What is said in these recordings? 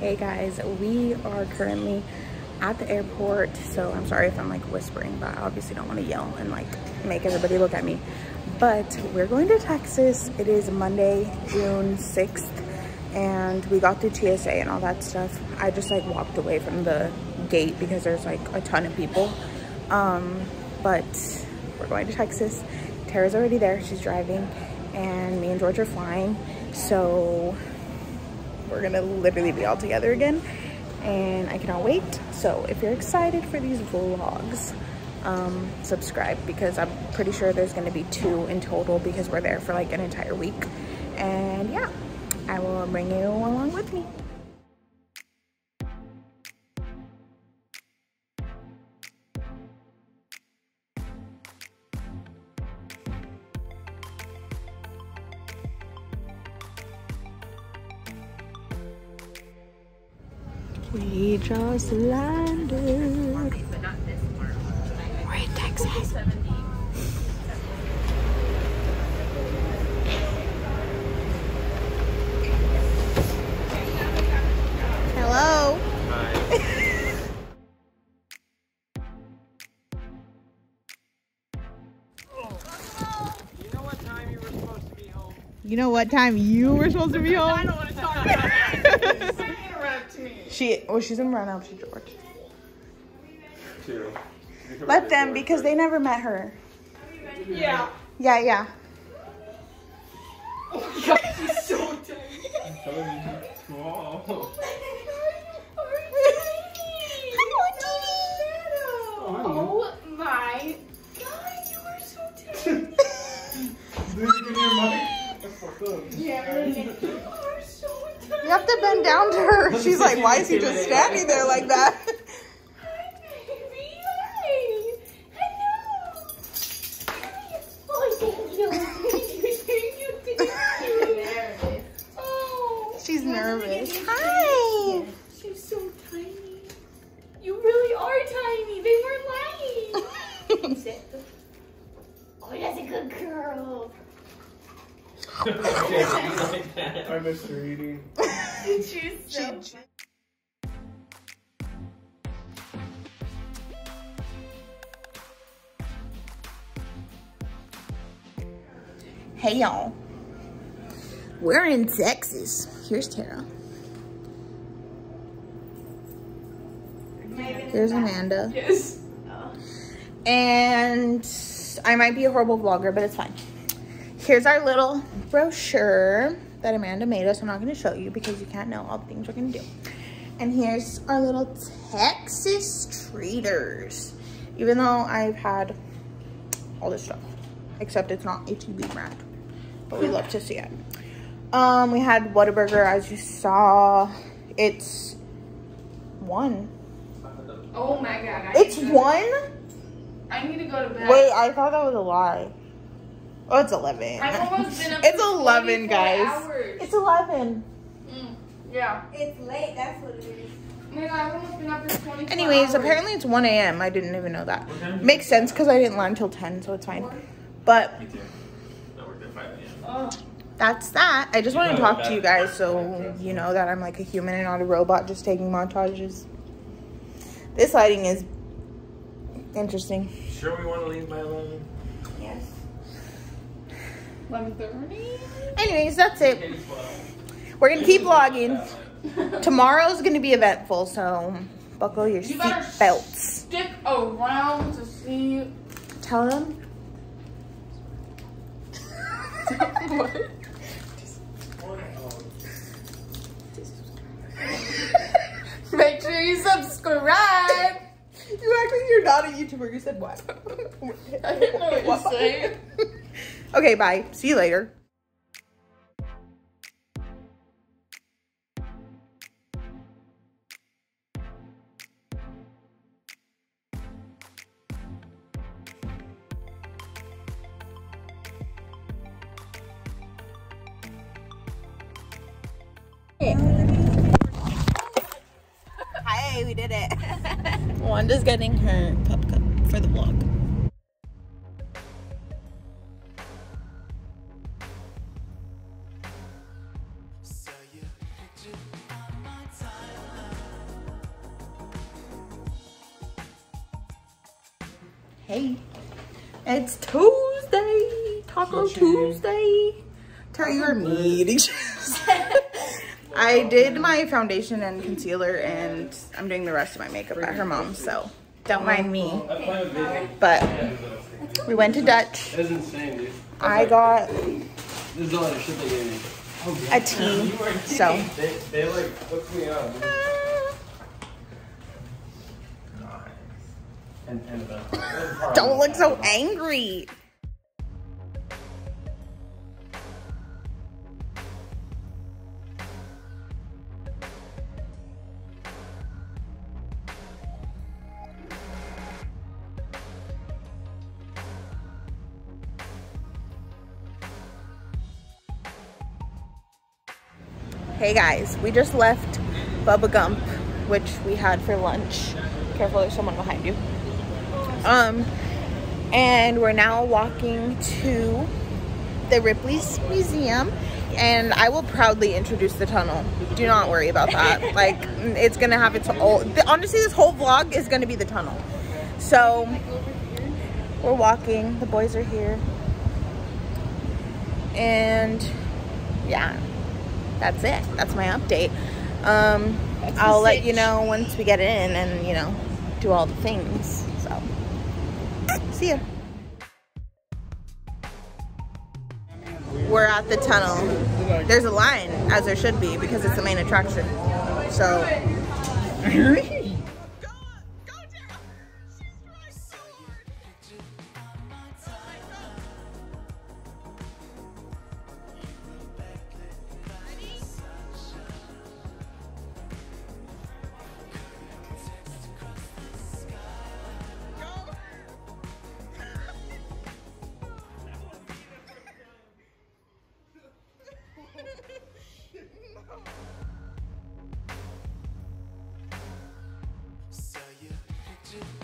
Hey guys, we are currently at the airport, so I'm sorry if I'm like whispering, but I obviously don't want to yell and like make everybody look at me. But we're going to Texas. It is Monday, June 6th, and we got through TSA and all that stuff. I just like walked away from the gate because there's like a ton of people. Um, but we're going to Texas. Tara's already there, she's driving, and me and George are flying. So we're gonna literally be all together again and I cannot wait. So if you're excited for these vlogs, um, subscribe because I'm pretty sure there's gonna be two in total because we're there for like an entire week. And yeah, I will bring you along with me. We just landed. We're in Texas. Hello. You know what time you were supposed to be home? You know what time you were supposed to be I home? don't want to talk about it. Say it to me. She, oh, she's in Roanoke to George. Two. Let them because they never met her. Yeah. Yeah, yeah. She's so tiny. Small. Oh my god, you are so tiny. Yeah, you are so tiny. You have to bend down to her. She's like, why is he just standing there like that? Hi, baby. Hi. Hello. Hi. Oh, thank you. Thank you. Thank you. Thank you. Oh. She's nervous. Hi. She's so tiny. You really are tiny. They weren't lying. Oh, that's a good girl. I missed her eating. She's so Hey y'all. We're in Texas. Here's Tara. Here's Amanda. Yes. And I might be a horrible vlogger, but it's fine. Here's our little brochure that Amanda made us. I'm not going to show you because you can't know all the things we're going to do. And here's our little Texas treaters. Even though I've had all this stuff, except it's not HEB brand, but we love to see it. Um, we had Whataburger, as you saw. It's one. Oh my god. I It's one? I need to go to bed. Wait, I thought that was a lie. Oh, it's 11. I've almost been up it's 11, guys. hours. It's 11. Mm, yeah. It's late, that's what it is. God, I've almost been up for 24 Anyways, hours. apparently it's 1 a.m. I didn't even know that. What time did you Makes sense because I didn't land till 10, so it's fine. But Me worked at 5 Oh. that's that. I just want to talk to you guys so you know that I'm like a human and not a robot just taking montages. This lighting is interesting. Sure we want to leave by 11? Yes. 11:30. Anyways, that's it. We're going to keep vlogging. Tomorrow's going to be eventful, so buckle your You seat belts. Stick around to see. Tell them. what? Make sure you subscribe. You act like you're not a YouTuber. You said what? I didn't know what you're saying. okay, bye. See you later. did it. Wanda's getting her pup cup for the vlog. Hey, it's Tuesday, Taco Tuesday. Tell your meeting. I did my foundation and concealer and I'm doing the rest of my makeup at her mom's, so don't mind me. I play with video. But we went to Dutch. That's insane, dude. I got a lot of shit they gave me. a tea, so. They, like hooked me up. Don't look so angry. Hey guys, we just left Bubba Gump, which we had for lunch. Careful, there's someone behind you. Um, and we're now walking to the Ripley's Museum. And I will proudly introduce the tunnel. Do not worry about that. like, it's gonna have its whole. Honestly, this whole vlog is gonna be the tunnel. So, we're walking. The boys are here. And yeah, that's it. That's my update. Um, I'll let you know once we get in and, you know, do all the things. So, see ya. We're at the tunnel. There's a line, as there should be, because it's the main attraction. So, Oh,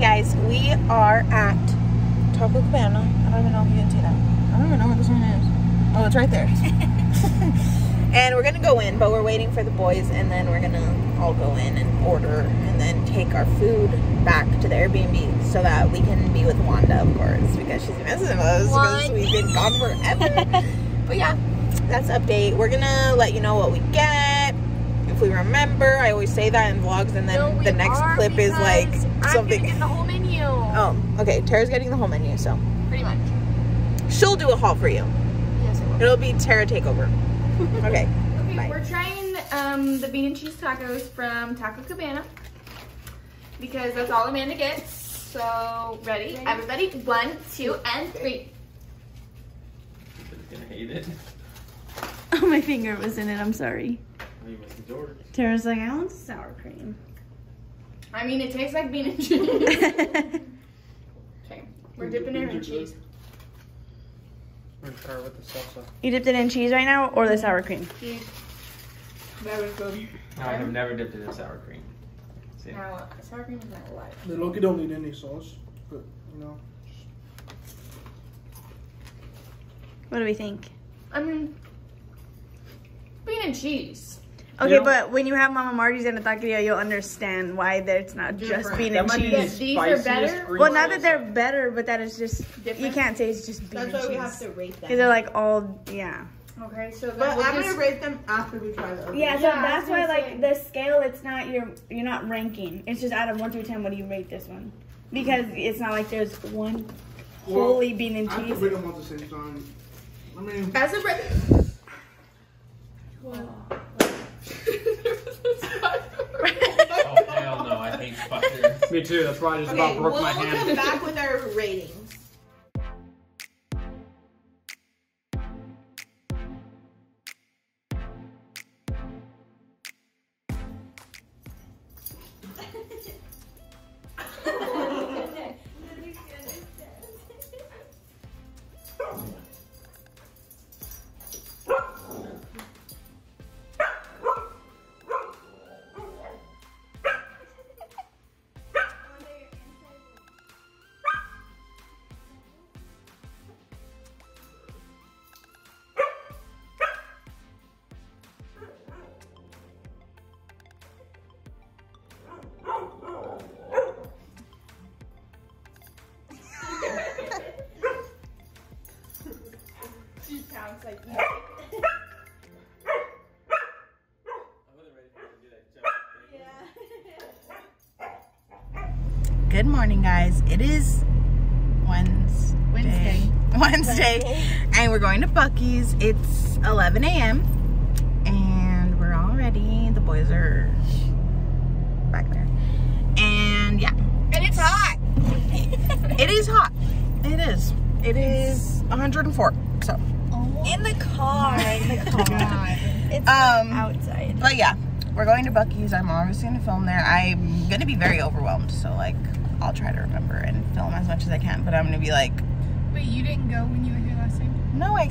Guys, we are at Taco Cabana. I don't even know if you can see that. I don't even know what this one is. Oh, it's right there. and we're gonna go in, but we're waiting for the boys, and then we're gonna all go in and order, and then take our food back to the Airbnb so that we can be with Wanda, of course, because she's missing us because we've been gone forever. but yeah, that's update. We're gonna let you know what we get. Thankfully remember. I always say that in vlogs, and then No, the next clip is like because I'm something. get the whole menu. Oh, okay. Tara's getting the whole menu, so Pretty much. she'll do a haul for you. Yes, I will. It'll be Tara takeover. Okay. Okay, Bye. we're trying um, the bean and cheese tacos from Taco Cabana because that's all Amanda gets. So ready, everybody? One, two, and three. gonna hate it. Oh, my finger was in it. I'm sorry. You must enjoy it. Tara's like, I want sour cream. I mean, it tastes like bean and cheese. okay, we're dipping it in cheese. We're gonna start with the salsa. you dipped it in cheese right now or the sour cream? Cheese. Very good. I have never dipped it in sour cream. See? Now, uh, sour cream is not life. The Loki don't need any sauce, but you know. What do we think? I mean, bean and cheese. Okay, Yeah. but when you have Mama Marty's and a taqueria, you'll understand why there- it's not just Different. bean That and cheese. the These are better? Well, not that they're better, but that is just Different. you can't say it's just bean and cheese. That's and why we have to rate them because they're like all yeah. Okay, so But we'll I'm just- gonna rate them after we try the. Yeah, so Yeah, that's why gonna like the scale, it's not your you're not ranking. It's just out of one through ten. What do you rate this one? Because it's not like there's one Well, wholly bean and cheese. I have to cheese. rate them all at the same time. I mean, As a bread. Oh, hell no, I hate spiders. me too. That's why I just Okay, about broke we'll my come hand. back with our ratings. She sounds like Good morning, guys. It is Wednesday. Wednesday. Wednesday. And we're going to Buc-ee's. It's 11 a.m. And we're all ready. The boys are back there. And yeah. And it's hot. it is hot. It is. It is 104. So, In the car. In the car. it's um, outside. but yeah, we're going to Buc-ee's. I'm obviously gonna film there. I'm gonna be very overwhelmed, so like I'll try to remember and film as much as I can. But I'm gonna be like, Wait, you didn't go when you were here last time? no, I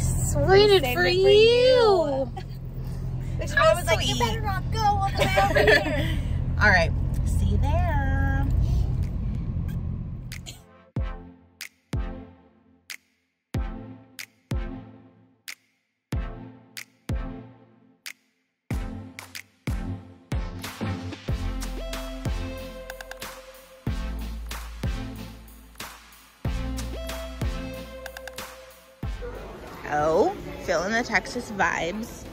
waited for, you. Which How I was like, you better not go on the way over here. All right, see you there. Texas vibes.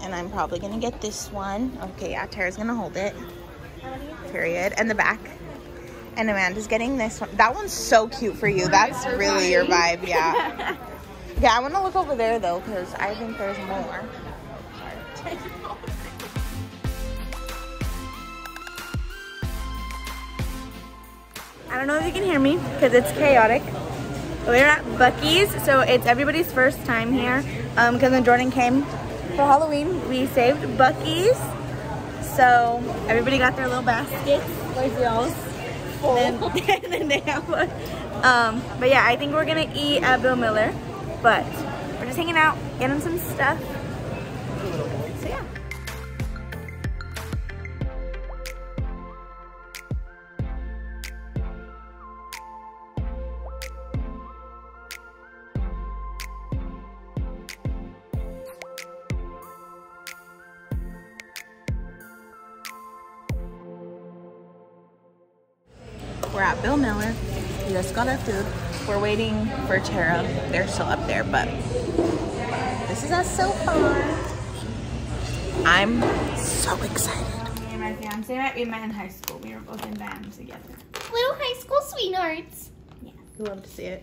And I'm probably gonna get this one. Okay, yeah, Tara's gonna hold it. Period. And the back. And Amanda's getting this one. That one's so cute for you. That's really your vibe, yeah. Yeah, I wanna look over there though, because I think there's more. I don't know if you can hear me because it's chaotic. We're at Buc-ee's, so it's everybody's first time here. Um, because when Jordan came for Halloween, we saved Buc-ee's. So everybody got their little baskets. Where's y'all's? And then, and then they have one. Um, but yeah, I think we're gonna eat at Bill Miller. But we're just hanging out, getting some stuff. We're at Bill Miller. We just got our food. We're waiting for Tara. They're still up there, but this is us so far. I'm so excited. Me and my fiance met. We met in high school. We were both in band together. Little high school sweethearts. Yeah, we love to see it.